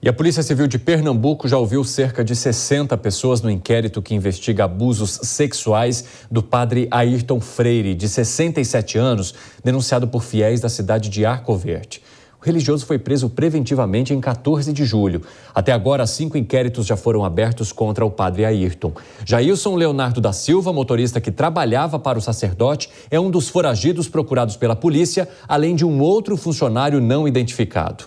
E a Polícia Civil de Pernambuco já ouviu cerca de 60 pessoas no inquérito que investiga abusos sexuais do padre Ayrton Freire, de 67 anos, denunciado por fiéis da cidade de Arco Verde. O religioso foi preso preventivamente em 14 de julho. Até agora, cinco inquéritos já foram abertos contra o padre Ayrton. Jailson Leonardo da Silva, motorista que trabalhava para o sacerdote, é um dos foragidos procurados pela polícia, além de um outro funcionário não identificado.